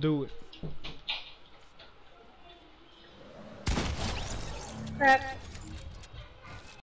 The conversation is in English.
Do it. Crap.